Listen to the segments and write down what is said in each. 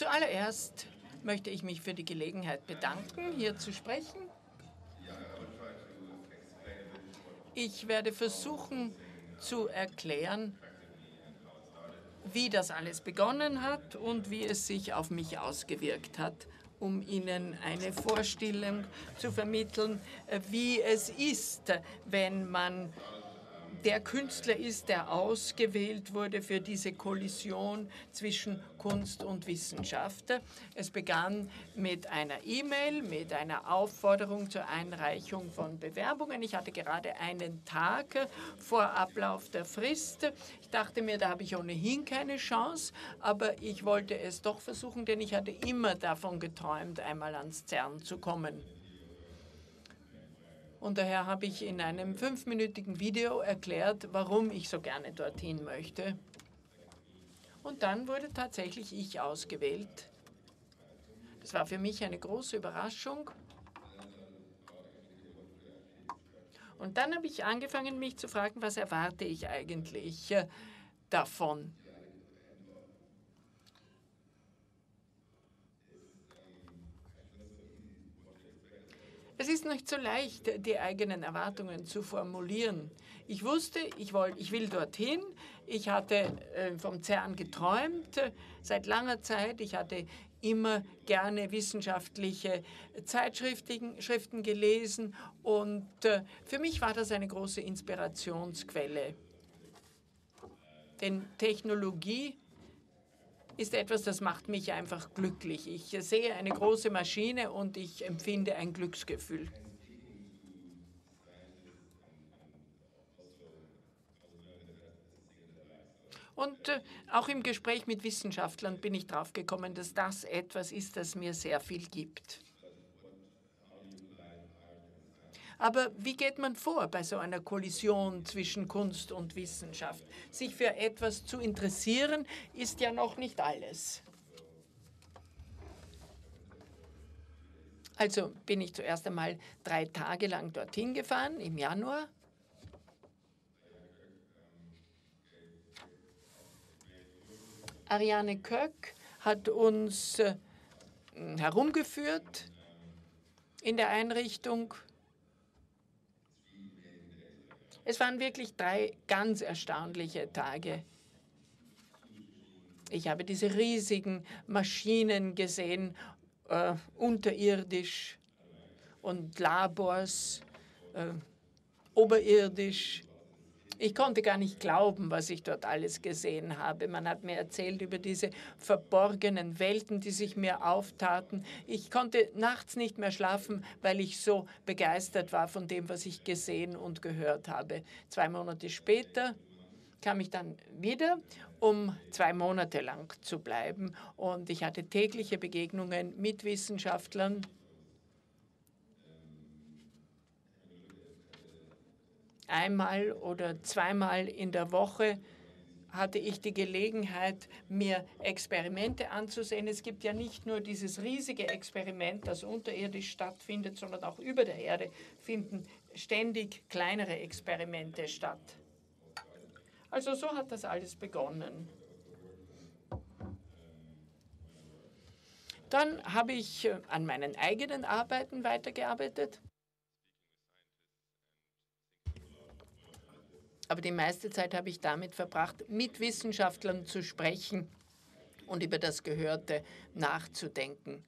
Zuallererst möchte ich mich für die Gelegenheit bedanken, hier zu sprechen. Ich werde versuchen zu erklären, wie das alles begonnen hat und wie es sich auf mich ausgewirkt hat, um Ihnen eine Vorstellung zu vermitteln, wie es ist, wenn man der Künstler ist, der ausgewählt wurde für diese Kollision zwischen Kunst und Wissenschaft. Es begann mit einer E-Mail, mit einer Aufforderung zur Einreichung von Bewerbungen. Ich hatte gerade einen Tag vor Ablauf der Frist. Ich dachte mir, da habe ich ohnehin keine Chance, aber ich wollte es doch versuchen, denn ich hatte immer davon geträumt, einmal ans CERN zu kommen. Und daher habe ich in einem fünfminütigen Video erklärt, warum ich so gerne dorthin möchte. Und dann wurde tatsächlich ich ausgewählt. Das war für mich eine große Überraschung. Und dann habe ich angefangen, mich zu fragen, was erwarte ich eigentlich äh, davon? Es ist nicht so leicht, die eigenen Erwartungen zu formulieren. Ich wusste, ich, wollt, ich will dorthin. Ich hatte äh, vom CERN geträumt äh, seit langer Zeit. Ich hatte immer gerne wissenschaftliche Zeitschriften Schriften gelesen und äh, für mich war das eine große Inspirationsquelle. Denn Technologie ist etwas, das macht mich einfach glücklich. Ich sehe eine große Maschine und ich empfinde ein Glücksgefühl. Und äh, auch im Gespräch mit Wissenschaftlern bin ich drauf gekommen, dass das etwas ist, das mir sehr viel gibt. Aber wie geht man vor bei so einer Kollision zwischen Kunst und Wissenschaft? Sich für etwas zu interessieren, ist ja noch nicht alles. Also bin ich zuerst einmal drei Tage lang dorthin gefahren im Januar. Ariane Köck hat uns äh, herumgeführt in der Einrichtung. Es waren wirklich drei ganz erstaunliche Tage. Ich habe diese riesigen Maschinen gesehen, äh, unterirdisch und Labors, äh, oberirdisch. Ich konnte gar nicht glauben, was ich dort alles gesehen habe. Man hat mir erzählt über diese verborgenen Welten, die sich mir auftaten. Ich konnte nachts nicht mehr schlafen, weil ich so begeistert war von dem, was ich gesehen und gehört habe. Zwei Monate später kam ich dann wieder, um zwei Monate lang zu bleiben. Und ich hatte tägliche Begegnungen mit Wissenschaftlern, einmal oder zweimal in der Woche hatte ich die Gelegenheit, mir Experimente anzusehen. Es gibt ja nicht nur dieses riesige Experiment, das unterirdisch stattfindet, sondern auch über der Erde finden ständig kleinere Experimente statt. Also so hat das alles begonnen. Dann habe ich äh, an meinen eigenen Arbeiten weitergearbeitet. Aber die meiste Zeit habe ich damit verbracht, mit Wissenschaftlern zu sprechen und über das Gehörte nachzudenken.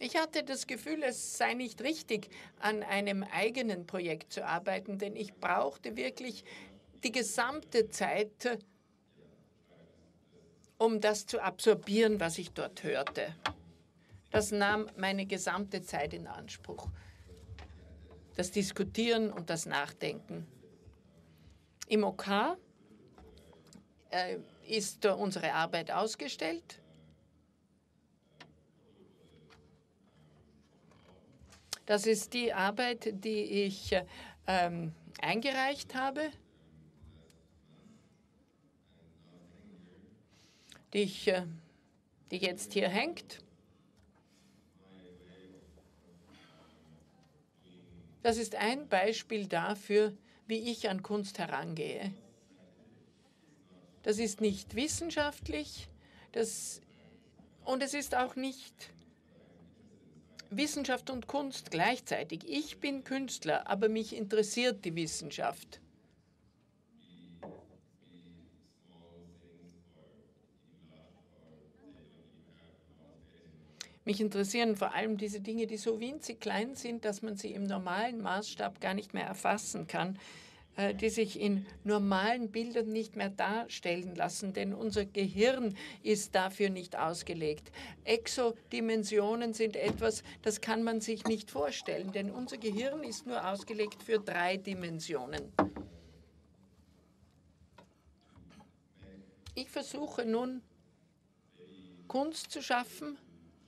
Ich hatte das Gefühl, es sei nicht richtig, an einem eigenen Projekt zu arbeiten, denn ich brauchte wirklich die gesamte Zeit, um das zu absorbieren, was ich dort hörte. Das nahm meine gesamte Zeit in Anspruch. Das Diskutieren und das Nachdenken. Im OK äh, ist unsere Arbeit ausgestellt. Das ist die Arbeit, die ich ähm, eingereicht habe, die, ich, äh, die jetzt hier hängt. Das ist ein Beispiel dafür, wie ich an Kunst herangehe. Das ist nicht wissenschaftlich, das Und es ist auch nicht Wissenschaft und Kunst gleichzeitig. Ich bin Künstler, aber mich interessiert die Wissenschaft. Mich interessieren vor allem diese Dinge, die so winzig klein sind, dass man sie im normalen Maßstab gar nicht mehr erfassen kann, äh, die sich in normalen Bildern nicht mehr darstellen lassen, denn unser Gehirn ist dafür nicht ausgelegt. Exodimensionen sind etwas, das kann man sich nicht vorstellen, denn unser Gehirn ist nur ausgelegt für drei Dimensionen. Ich versuche nun Kunst zu schaffen,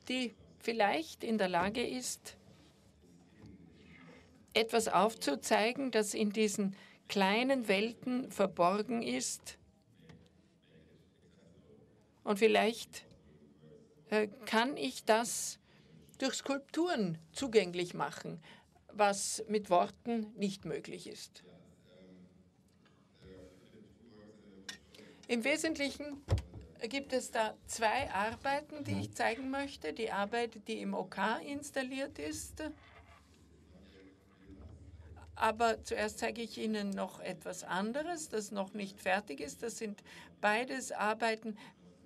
die vielleicht in der Lage ist, etwas aufzuzeigen, das in diesen kleinen Welten verborgen ist. Und vielleicht äh, kann ich das durch Skulpturen zugänglich machen, was mit Worten nicht möglich ist. Im Wesentlichen gibt es da zwei Arbeiten, die ich zeigen möchte. Die Arbeit, die im OK installiert ist. Aber zuerst zeige ich Ihnen noch etwas anderes, das noch nicht fertig ist. Das sind beides Arbeiten,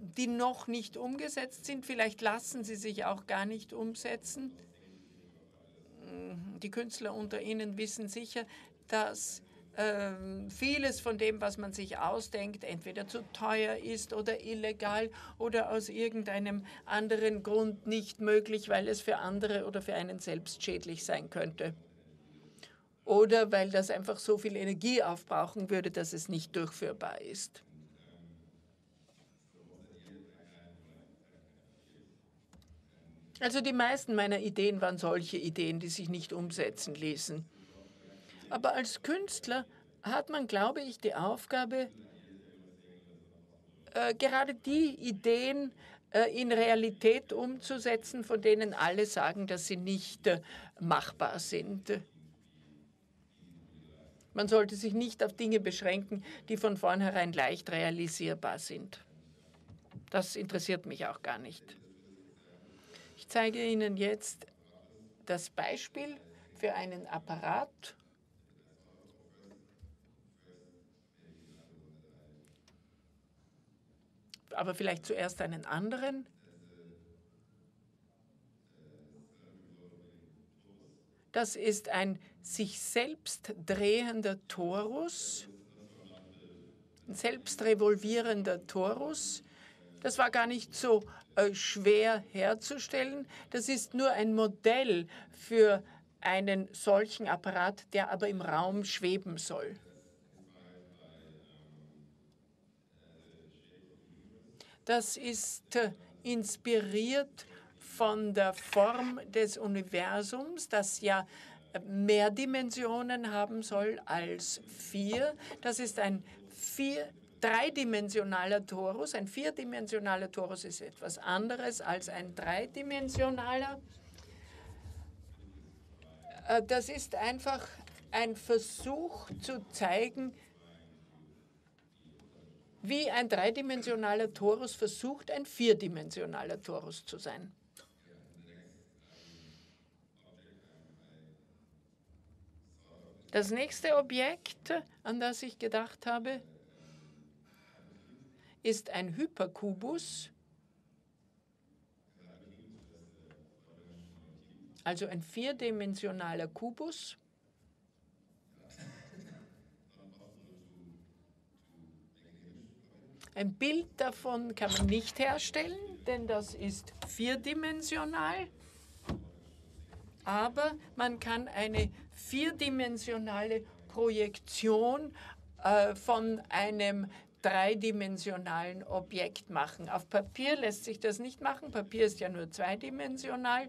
die noch nicht umgesetzt sind. Vielleicht lassen sie sich auch gar nicht umsetzen. Die Künstler unter Ihnen wissen sicher, dass ähm, vieles von dem, was man sich ausdenkt, entweder zu teuer ist oder illegal oder aus irgendeinem anderen Grund nicht möglich, weil es für andere oder für einen selbst schädlich sein könnte. Oder weil das einfach so viel Energie aufbrauchen würde, dass es nicht durchführbar ist. Also die meisten meiner Ideen waren solche Ideen, die sich nicht umsetzen ließen. Aber als Künstler hat man, glaube ich, die Aufgabe, äh, gerade die Ideen äh, in Realität umzusetzen, von denen alle sagen, dass sie nicht äh, machbar sind. Man sollte sich nicht auf Dinge beschränken, die von vornherein leicht realisierbar sind. Das interessiert mich auch gar nicht. Ich zeige Ihnen jetzt das Beispiel für einen Apparat, aber vielleicht zuerst einen anderen. Das ist ein sich selbst drehender Torus, ein selbst revolvierender Torus. Das war gar nicht so äh, schwer herzustellen. Das ist nur ein Modell für einen solchen Apparat, der aber im Raum schweben soll. Das ist äh, inspiriert von der Form des Universums, das ja äh, mehr Dimensionen haben soll als vier. Das ist ein vier, dreidimensionaler Torus. Ein vierdimensionaler Torus ist etwas anderes als ein dreidimensionaler. Äh, das ist einfach ein Versuch zu zeigen, wie ein dreidimensionaler Torus versucht, ein vierdimensionaler Torus zu sein. Das nächste Objekt, an das ich gedacht habe, ist ein Hyperkubus, also ein vierdimensionaler Kubus. Ein Bild davon kann man nicht herstellen, denn das ist vierdimensional. Aber man kann eine vierdimensionale Projektion äh, von einem dreidimensionalen Objekt machen. Auf Papier lässt sich das nicht machen. Papier ist ja nur zweidimensional.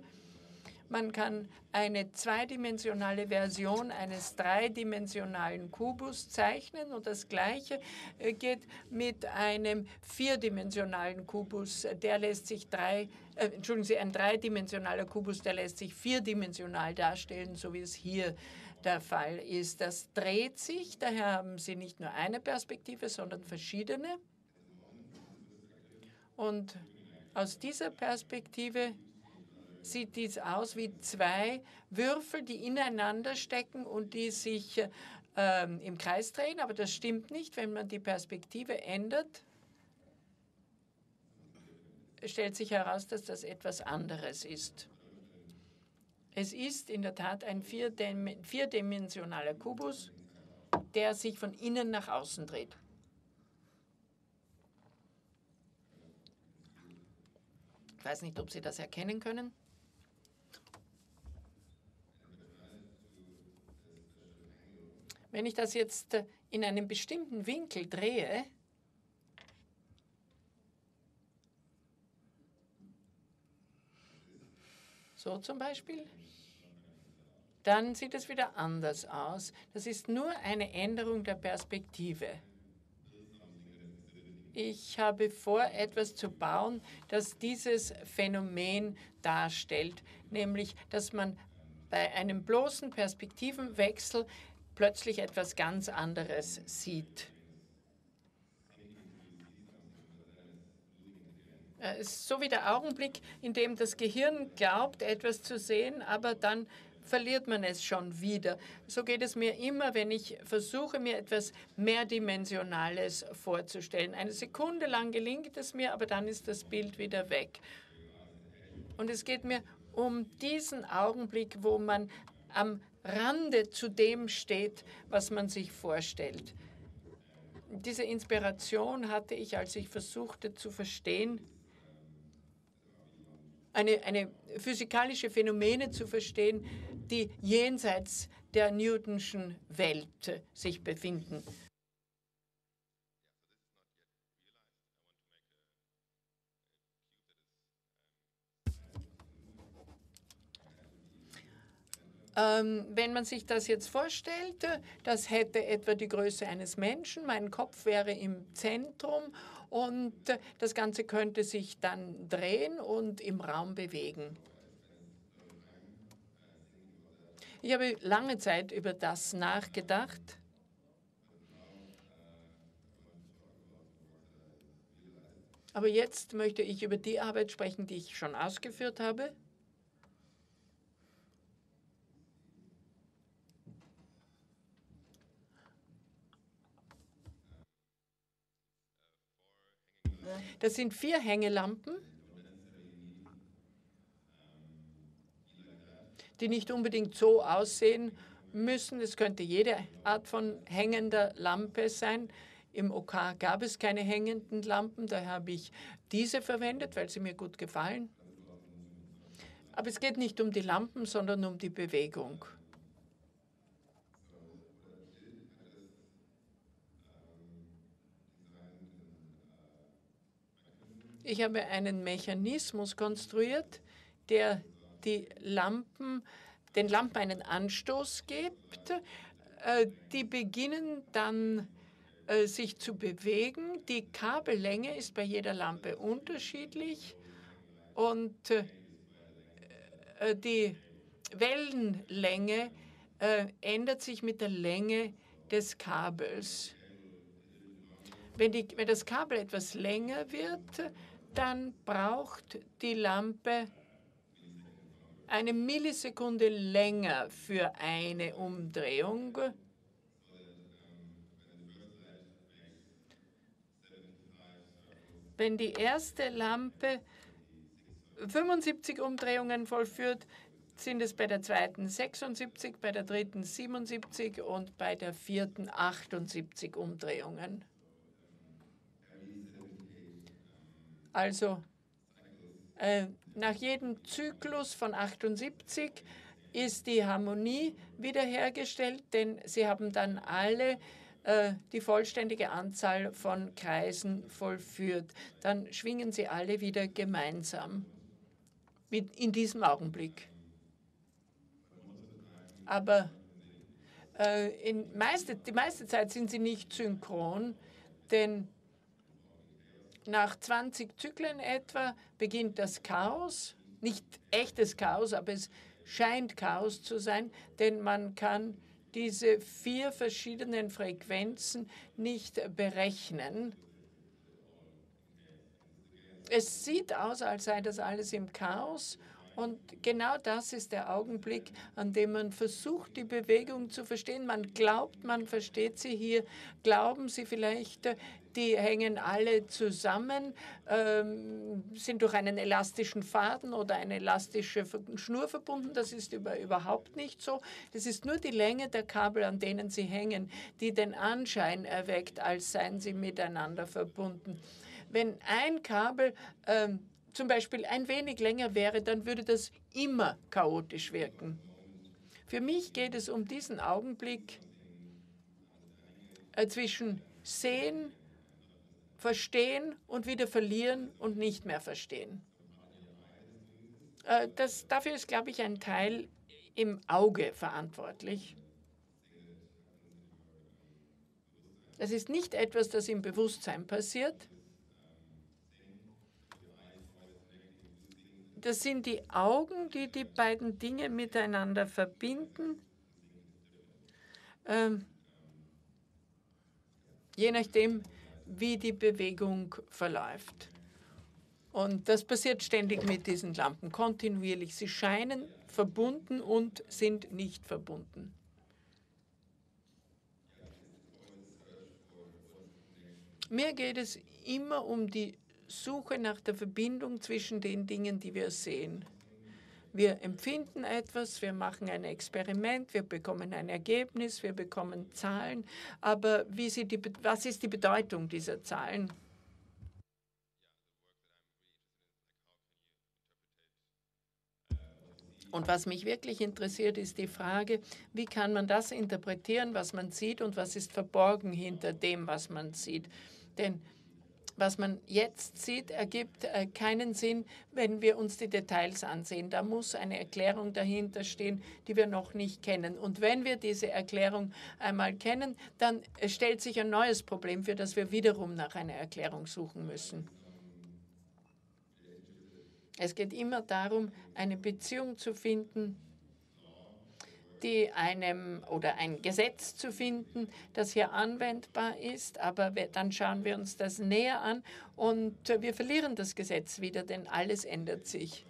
Man kann eine zweidimensionale Version eines dreidimensionalen Kubus zeichnen und das Gleiche äh, geht mit einem vierdimensionalen Kubus. Der lässt sich drei, äh, entschuldigen Sie, ein dreidimensionaler Kubus, der lässt sich vierdimensional darstellen, so wie es hier der Fall ist. Das dreht sich, daher haben Sie nicht nur eine Perspektive, sondern verschiedene. Und Aus dieser Perspektive sieht dies aus wie zwei Würfel, die ineinander stecken und die sich äh, im Kreis drehen. Aber das stimmt nicht. Wenn man die Perspektive ändert, stellt sich heraus, dass das etwas anderes ist. Es ist in der Tat ein vierdimensionaler Kubus, der sich von innen nach außen dreht. Ich weiß nicht, ob Sie das erkennen können. Wenn ich das jetzt in einem bestimmten Winkel drehe, so zum Beispiel, dann sieht es wieder anders aus. Das ist nur eine Änderung der Perspektive. Ich habe vor, etwas zu bauen, das dieses Phänomen darstellt, nämlich dass man bei einem bloßen Perspektivenwechsel plötzlich etwas ganz anderes sieht. Äh, so wie der Augenblick, in dem das Gehirn glaubt, etwas zu sehen, aber dann verliert man es schon wieder. So geht es mir immer, wenn ich versuche, mir etwas Mehrdimensionales vorzustellen. Eine Sekunde lang gelingt es mir, aber dann ist das Bild wieder weg. Und es geht mir um diesen Augenblick, wo man am Rande zu dem steht, was man sich vorstellt. Diese Inspiration hatte ich, als ich versuchte zu verstehen, eine, eine physikalische Phänomene zu verstehen, die jenseits der Newtonschen Welt sich befinden. Ähm, wenn man sich das jetzt vorstellt, das hätte etwa die Größe eines Menschen, mein Kopf wäre im Zentrum und das Ganze könnte sich dann drehen und im Raum bewegen. Ich habe lange Zeit über das nachgedacht. Aber jetzt möchte ich über die Arbeit sprechen, die ich schon ausgeführt habe. Das sind vier Hängelampen, die nicht unbedingt so aussehen müssen. Es könnte jede Art von hängender Lampe sein. Im OK gab es keine hängenden Lampen, daher habe ich diese verwendet, weil sie mir gut gefallen. Aber es geht nicht um die Lampen, sondern um die Bewegung. Ich habe einen Mechanismus konstruiert, der die Lampen, den Lampen einen Anstoß gibt. Äh, die beginnen dann äh, sich zu bewegen. Die Kabellänge ist bei jeder Lampe unterschiedlich und äh, die Wellenlänge ändert sich mit der Länge des Kabels. Wenn, die, wenn das Kabel etwas länger wird, dann braucht die Lampe eine Millisekunde länger für eine Umdrehung. Wenn die erste Lampe 75 Umdrehungen vollführt, sind es bei der zweiten 76, bei der dritten 77 und bei der vierten 78 Umdrehungen. Also äh, nach jedem Zyklus von 78 ist die Harmonie wiederhergestellt, denn sie haben dann alle äh, die vollständige Anzahl von Kreisen vollführt. Dann schwingen sie alle wieder gemeinsam in diesem Augenblick. Aber äh, meiste, die meiste Zeit sind sie nicht synchron, denn nach 20 Zyklen etwa beginnt das Chaos. Nicht echtes Chaos, aber es scheint Chaos zu sein, denn man kann diese vier verschiedenen Frequenzen nicht berechnen. es sieht aus, als sei das alles im Chaos. Und genau das ist der Augenblick, an dem man versucht, die Bewegung zu verstehen. Man glaubt, man versteht sie hier. Glauben Sie vielleicht, die hängen alle zusammen, ähm, sind durch einen elastischen Faden oder eine elastische Schnur verbunden. Das ist über, überhaupt nicht so. Das ist nur die Länge der Kabel, an denen sie hängen, die den Anschein erweckt, als seien sie miteinander verbunden. Wenn ein Kabel ähm, zum Beispiel ein wenig länger wäre, dann würde das immer chaotisch wirken. Für mich geht es um diesen Augenblick äh, zwischen sehen, verstehen und wieder verlieren und nicht mehr verstehen. Äh, das, dafür ist, glaube ich, ein Teil im Auge verantwortlich. Das ist nicht etwas, das im Bewusstsein passiert, Das sind die Augen, die die beiden Dinge miteinander verbinden. Ähm, je nachdem, wie die Bewegung verläuft. Und das passiert ständig mit diesen Lampen, kontinuierlich. Sie scheinen verbunden und sind nicht verbunden. Mir geht es immer um die Suche nach der Verbindung zwischen den Dingen, die wir sehen. Wir empfinden etwas, wir machen ein Experiment, wir bekommen ein Ergebnis, wir bekommen Zahlen, aber die, was ist die Bedeutung dieser Zahlen? Und was mich wirklich interessiert, ist die Frage, wie kann man das interpretieren, was man sieht und was ist verborgen hinter dem, was man sieht. Denn was man jetzt sieht, ergibt äh, keinen Sinn, wenn wir uns die Details ansehen. Da muss eine Erklärung dahinter stehen, die wir noch nicht kennen. Und wenn wir diese Erklärung einmal kennen, dann äh, stellt sich ein neues Problem, für das wir wiederum nach einer Erklärung suchen müssen. Es geht immer darum, eine Beziehung zu finden die einem oder ein Gesetz zu finden, das hier anwendbar ist. Aber dann schauen wir uns das näher an und wir verlieren das Gesetz wieder, denn alles ändert sich.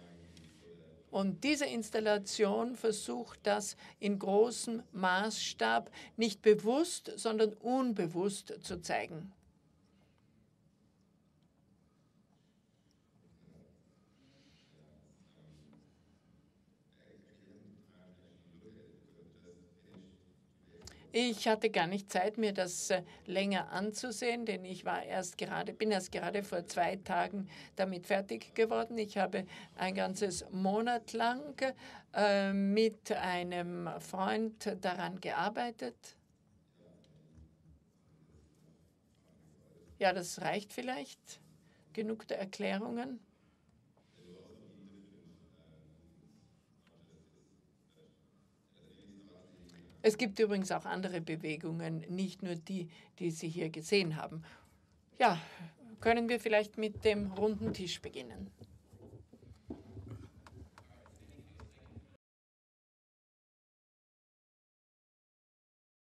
Und diese Installation versucht das in großem Maßstab nicht bewusst, sondern unbewusst zu zeigen. Ich hatte gar nicht Zeit, mir das äh, länger anzusehen, denn ich war erst gerade, bin erst gerade vor zwei Tagen damit fertig geworden. Ich habe ein ganzes Monat lang äh, mit einem Freund daran gearbeitet. Ja, das reicht vielleicht. Genug der Erklärungen. Es gibt übrigens auch andere Bewegungen, nicht nur die, die Sie hier gesehen haben. Ja, können wir vielleicht mit dem runden Tisch beginnen?